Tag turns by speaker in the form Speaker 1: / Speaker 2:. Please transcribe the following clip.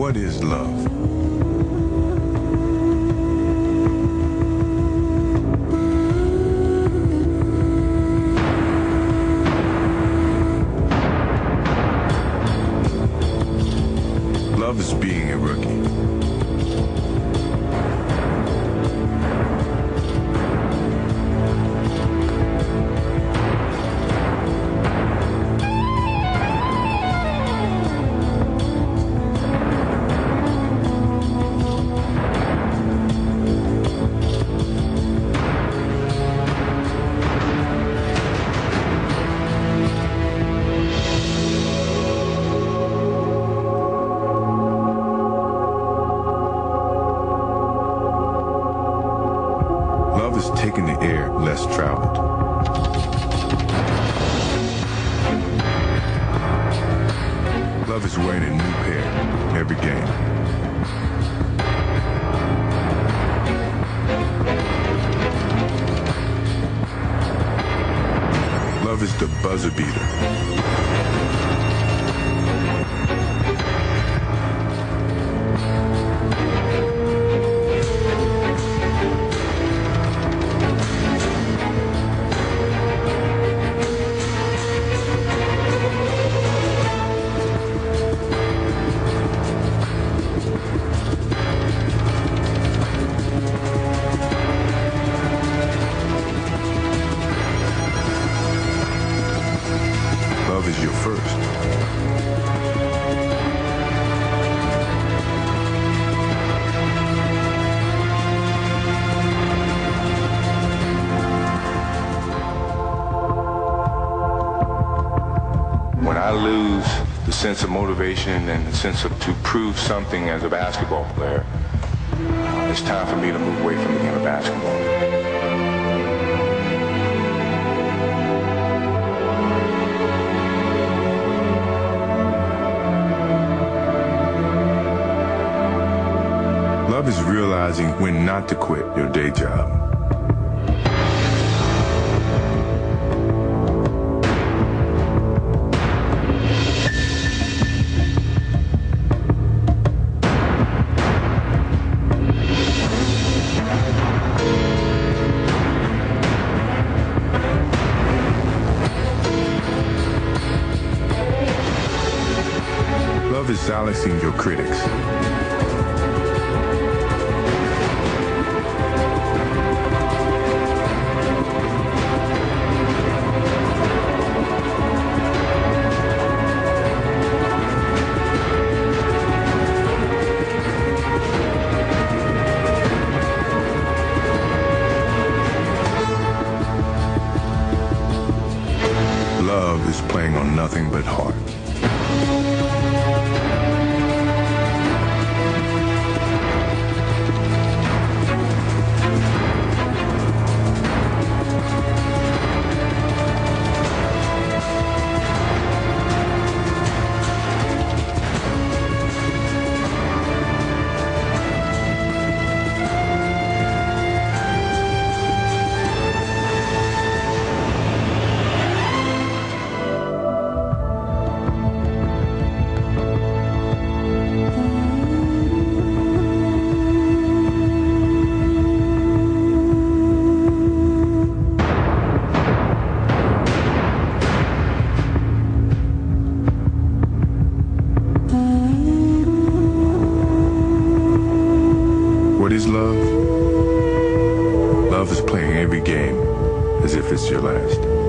Speaker 1: What is love? Love is being a rookie. Taking the air less traveled. Love is wearing a new pair every game. Love is the buzzer beater. Is your first.
Speaker 2: When I lose the sense of motivation and the sense of to prove something as a basketball player, it's time for me to move away from the game of basketball.
Speaker 1: Is realizing when not to quit your day job. Love is silencing your critics. Love is playing on nothing but heart. Love? Love is playing every game as if it's your last.